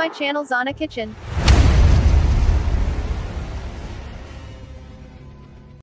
my channel Zana Kitchen.